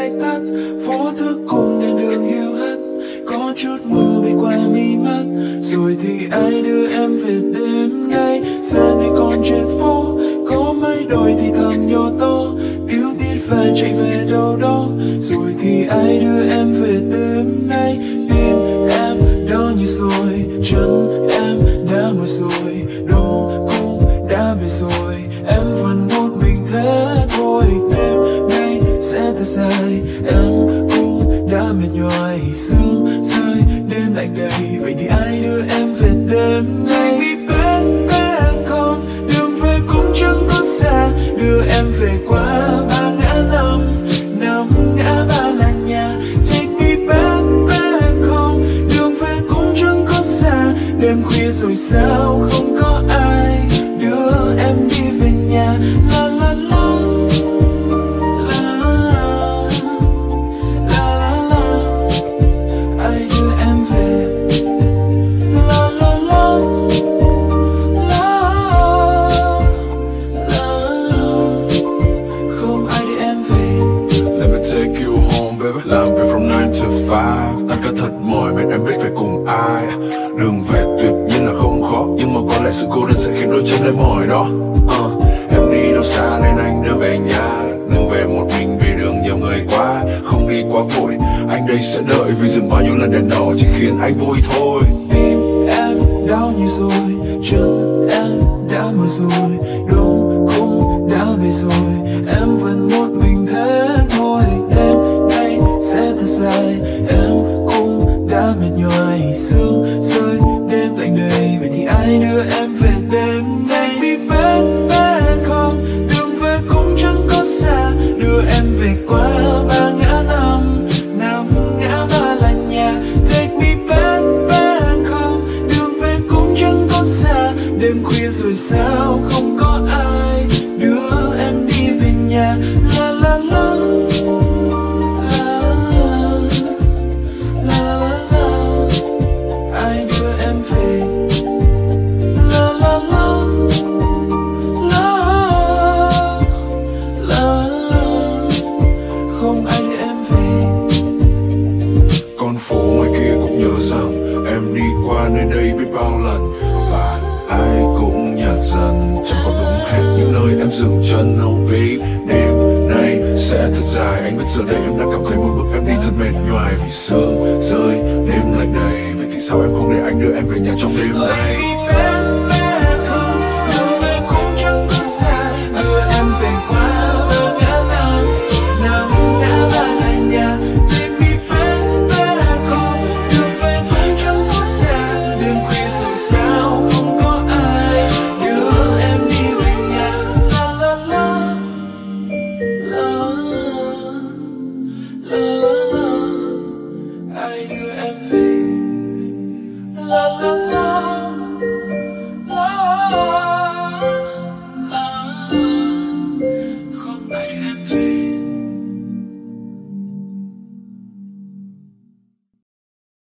lại tắt phố thức cùng đèn đường hiu hắt. Có chút mưa bay qua mi mắt, rồi thì ai đưa em về đêm nay? Xa này còn trên phố, có mấy đôi thì thầm nhỏ to. Yêu tiết và chạy về đâu đó, rồi thì ai đưa em về đêm nay? Tim em đó như rồi chân em đã mỏi rồi. Đông cũng đã về rồi, em vẫn một mình thế thôi sẽ thật dài. Em cũng đã mệt nhoài sương rơi đêm lạnh đầy. Vậy thì ai đưa em về đêm nay? Take me back, back đường về cũng chẳng có xa. Đưa em về qua ba ngã năm năm ngã ba là nhà. Take me back, back home đường về cũng chẳng có xa. Đêm khuya rồi sao không có ai? Nhưng mà có lẽ sự cô đơn sẽ khiến đôi chân em mỏi đó. Uh, Em đi đâu xa nên anh đưa về nhà. Đừng về một mình vì đường nhiều người quá. Không đi quá vội Anh đây sẽ đợi vì dừng bao nhiêu lần đèn đỏ Chỉ khiến anh vui thôi. Tim em đau như rồi chân em đã mỏi rồi đúng cũng đã về rồi. Em vẫn một mình thế. Em về qua ba ngã năm năm ngã ba là nhà. Take me back, back home. Đường về cũng chẳng có xa. Đêm khuya rồi sao không có ai? Qua nơi đây biết bao lần. Và ai cũng nhạt dần, Chẳng còn đúng hết những nơi em dừng chân. Oh babe, Đêm nay sẽ thật dài. Anh biết giờ đây, em đã cảm thấy một bước em đi thật mệt nhoài. Vì sương rơi đêm lạnh đầy Vậy thì sao em không để anh đưa em về nhà trong đêm này